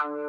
Yeah.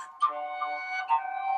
Thank you.